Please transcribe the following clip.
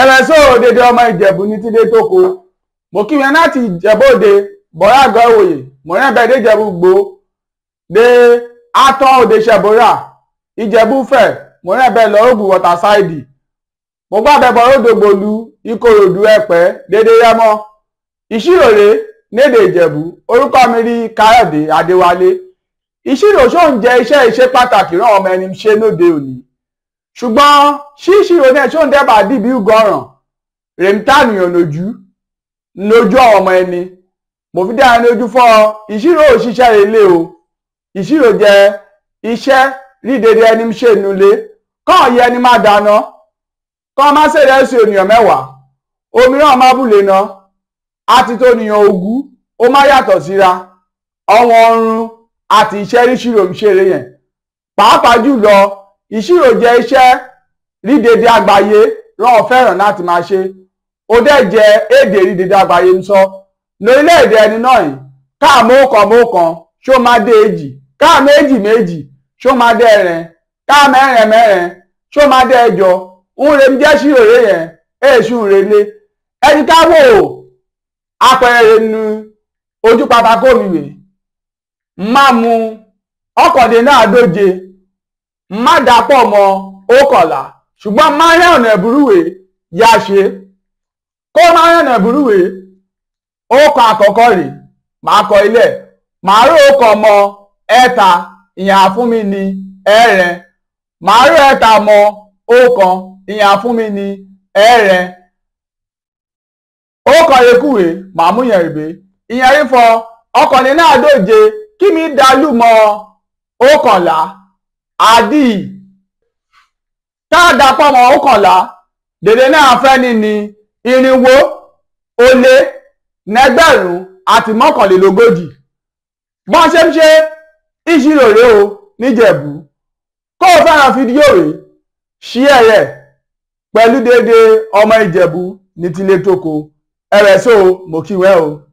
ẹrẹsọ òdèdè ọmọ ìjẹ̀bú ní tílé tó ko mo kí wọn láti ìjẹ̀bóde bọ̀rọ̀ àgọ́ ìwòye mọ̀rẹ́ bẹ́ẹ̀ dé ìjẹ̀bú gbó dé atọ́ òde ṣẹ̀bórà ìjẹ̀bú fẹ̀ mọ̀rẹ́ bẹ́ẹ̀ lọ ògùn wọ̀tà sáìdì mo gbà bẹ́ẹ̀ bọ̀rọ̀ òdògbòlú ìkòròdú ẹ̀pẹ́ dédé yẹmọ ìṣiròrè lédè ìjẹ̀bú orúkọ mi rí káyọ̀dé adéwálé. Ìṣirò ṣóun jẹ́ iṣẹ́ ìṣe pàtàkì rán ọmọ ẹni ṣe lóde òní ṣùgbọ́n ṣíṣirò náà ṣóun dẹ́bàá dìbí gọ̀ràn rèmítànìyàn lójú lójú ọmọ ẹni. Mo fi dáhùn lójú fọ́ ìṣirò òṣìṣẹ́ ilé o. Ìṣirò jẹ́ iṣẹ́ rí dédé ẹni ṣe nulẹ̀ kọ́ọ̀ yẹ ẹni má dáná. Kọ́ má ṣèrè ẹ̀sìn ènìyàn mẹ́wàá. Òmíràn má bùlé ná. Àti tó nìyàn ogún ó má yàtọ̀ síra. Ọ̀wọ́n ọrùn àti iṣẹ́ ríṣirò ń ṣeré yẹn. Pàápàá jùlọ ìṣirò jẹ́ iṣẹ́ rí dédé àgbáyé rán fẹ́ràn láti máa ṣe. Ó dẹ̀ jẹ́ èdè rí dédé àgbáyé ń sọ. Lórílẹ̀‐èdè ẹni náà yìí káà mọ́ọ̀kan mọ́ọ̀kan ṣó máa dé èjì? Káà méjì ṣó máa dé ẹ̀rin? Káà mẹ́rin ṣó máa dé ẹjọ? Ń re jẹ́ ṣírò rẹ̀ yẹn èṣù ń relé ẹni ká wò ó apẹ̀rẹ̀ nu ojú pátákó mi wè má mu ọ̀kàndínláàdóje má dàpọ̀ mọ́ ókànlá ṣùgbọ́n má rẹ̀ ọ̀nà ìbúrúwé yá ṣe. Kó má rẹ̀ ọ̀nà ìbúrúwé ókọ àkọ́kọ́ rèé màá kọ ilẹ̀ màá rò ókọ mọ ẹ̀ta ìyàn fún mi ní ẹ̀rin màá rò ẹ̀ta mọ ókan ìyàn fún mi ní ẹ̀rin ókan yekúwe màá mú yẹn rèé ìyẹn rí fọ ọ̀kànléláàádóje kí mi dàlú mọ àdì káàdàpọ̀ mọ ókànlá dèdè náà fẹ́ ní irinwó ó lé nẹgbẹ̀rún àti mọ́kànlélógójì. Bọ́n ṣe ń ṣe ìṣirò rèé o níjẹ̀bú kó o fẹ́ràn fídíò rèé ṣí ẹ̀yẹ pẹ̀lú déédéé ọmọ ìjẹ̀bú ní tilé tóko ẹ̀rẹ̀ so mo kí wẹ́ o.